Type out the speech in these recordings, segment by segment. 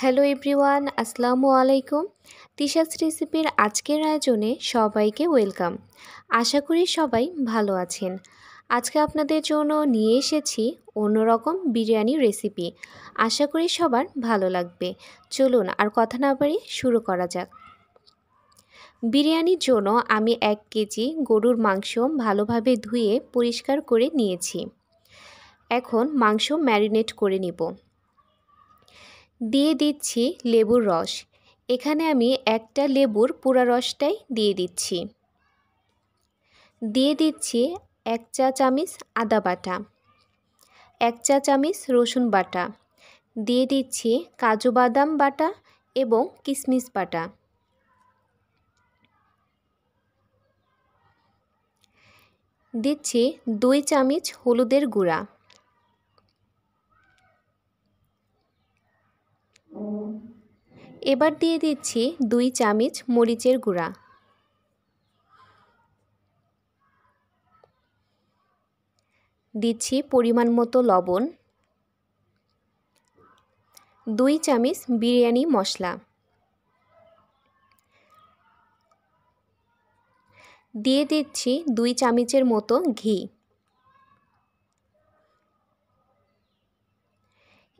Hello everyone, আসসালামু আলাইকুম। তিশাস রেসিপির আজকের আয়োজনে সবাইকে ওয়েলকাম। আশা করি সবাই ভালো আছেন। আজকে আপনাদের জন্য নিয়ে এসেছি অন্যরকম বিরিয়ানি রেসিপি। আশা করি সবার ভালো লাগবে। চলুন আর কথা না বাড়িয়ে শুরু করা যাক। বিরিয়ানির জন্য আমি এক কেজি গরুর মাংস ভালোভাবে ধুয়ে পরিষ্কার করে নিয়েছি। এখন মাংস ম্যারিনেট করে নিব। দিয়ে দিচ্ছি লেবুর রস। এখানে আমি একটা লেবুর পুরা রসটাই দিয়ে দিচ্ছি। দিয়ে দিচ্ছি এক চা চামিচ আদা বাটা, এক চা চামিচ রসুন বাটা, দিয়ে দিচ্ছি কাজু বাদাম বাটা এবং কিশমিশ বাটা। দিচ্ছি দুই চামচ হলুদের গুঁড়া। এবার দিয়ে দিচ্ছি দুই চামচ মরিচের গুঁড়া। দিচ্ছি পরিমাণ মতো লবণ। দুই চামচ বিরিয়ানি মশলা। দিয়ে দিচ্ছি দুই চামচের মতো ঘি।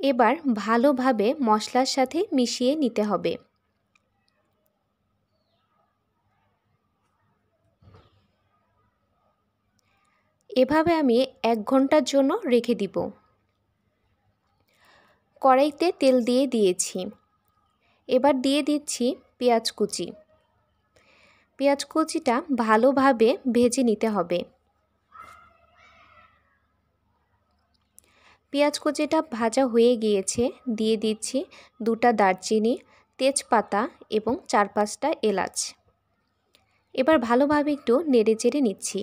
এবার ভালোভাবে মশলার সাথে মিশিয়ে নিতে হবে। এভাবে আমি এক ঘণ্টার জন্য রেখে দিব। কড়াইতে তেল দিয়ে দিয়েছি। এবার দিয়ে দিচ্ছি পেঁয়াজ কুচি। পেঁয়াজ কুচিটা ভালোভাবে ভেজে নিতে হবে। পেঁয়াজ কুচিটা ভাজা হয়ে গিয়েছে, দিয়ে দিচ্ছি দুটা দারচিনি, তেজপাতা এবং চার পাঁচটা এলাচ। এবার ভালোভাবে একটু নেড়ে চেড়ে নিচ্ছি।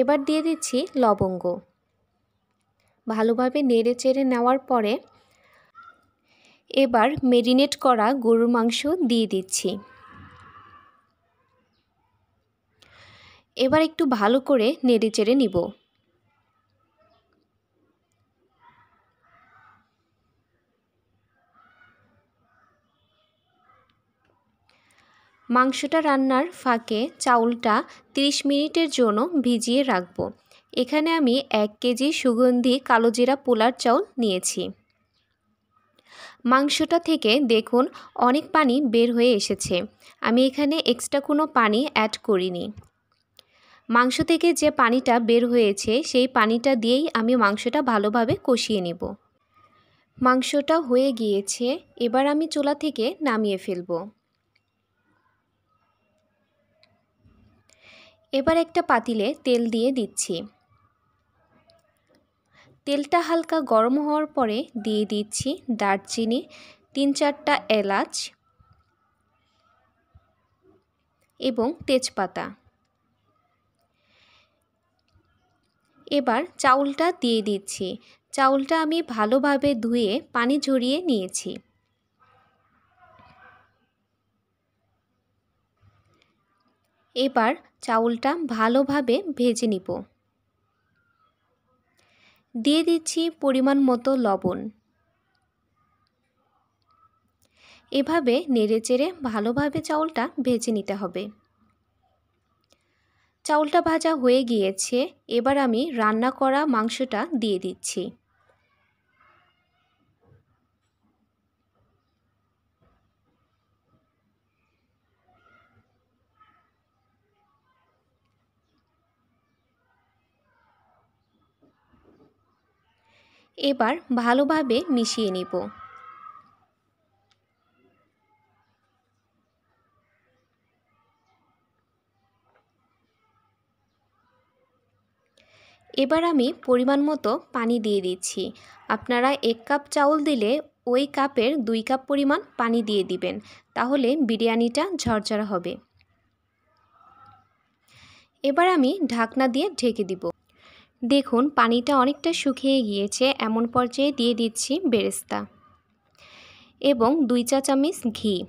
এবার দিয়ে দিচ্ছি লবঙ্গ। ভালোভাবে নেড়ে চেড়ে নেওয়ার পরে এবার মেরিনেট করা গরুর মাংস দিয়ে দিচ্ছি। এবার একটু ভালো করে নেড়ে চেড়ে নিব। মাংসটা রান্নার ফাঁকে চাউলটা 30 মিনিটের জন্য ভিজিয়ে রাখব। এখানে আমি এক কেজি সুগন্ধি কালোজিরা পোলার চাউল নিয়েছি। মাংসটা থেকে দেখুন অনেক পানি বের হয়ে এসেছে। আমি এখানে এক্সট্রা কোনো পানি অ্যাড করিনি। মাংস থেকে যে পানিটা বের হয়েছে, সেই পানিটা দিয়েই আমি মাংসটা ভালোভাবে কষিয়ে নিব। মাংসটা হয়ে গিয়েছে, এবার আমি চুলা থেকে নামিয়ে ফেলব। এবার একটা পাতিলে তেল দিয়ে দিচ্ছি। তেলটা হালকা গরম হওয়ার পরে দিয়ে দিচ্ছি দারচিনি, তিন চারটা এলাচ এবং তেজপাতা। এবার চাউলটা দিয়ে দিচ্ছি। চাউলটা আমি ভালোভাবে ধুয়ে পানি ঝরিয়ে নিয়েছি। এবার চাউলটা ভালোভাবে ভেজে নিব। দিয়ে দিচ্ছি পরিমাণ মতো লবণ। এভাবে নেড়েচেড়ে ভালোভাবে চাউলটা ভেজে নিতে হবে। চাউলটা ভাজা হয়ে গিয়েছে, এবার আমি রান্না করা মাংসটা দিয়ে দিচ্ছি। এবার ভালোভাবে মিশিয়ে নিব। এবার আমি পরিমাণ মতো পানি দিয়ে দিচ্ছি। আপনারা এক কাপ চাউল দিলে ওই কাপের দুই কাপ পরিমাণ পানি দিয়ে দিবেন, তাহলে বিরিয়ানিটা ঝরঝরা হবে। এবার আমি ঢাকনা দিয়ে ঢেকে দিব। দেখুন, পানিটা অনেকটা শুকিয়ে গিয়েছে, এমন পর্যায়ে দিয়ে দিচ্ছি বেরেস্তা এবং দুই চা চামচ ঘি।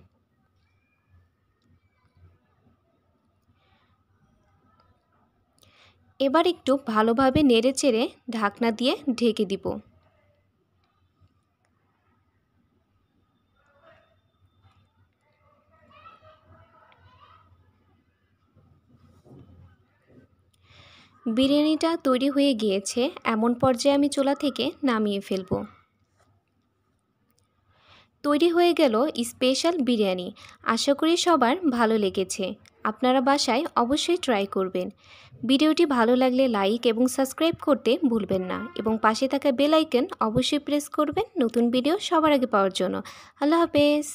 এবার একটু ভালোভাবে নেড়ে চেড়ে ঢাকনা দিয়ে ঢেকে দিব। বিরিয়ানিটা তৈরি হয়ে গিয়েছে, এমন পর্যায়ে আমি চুলা থেকে নামিয়ে ফেলব। তৈরি হয়ে গেল স্পেশাল বিরিয়ানি। আশা করি সবার ভালো লেগেছে। আপনারা বাসায় অবশ্যই ট্রাই করবেন। ভিডিওটি ভালো লাগলে লাইক এবং সাবস্ক্রাইব করতে ভুলবেন না এবং পাশে থাকা বেল অবশ্যই প্রেস করবেন নতুন ভিডিও সবার আগে পাওয়ার জন্য। আল্লাহ হাফেজ।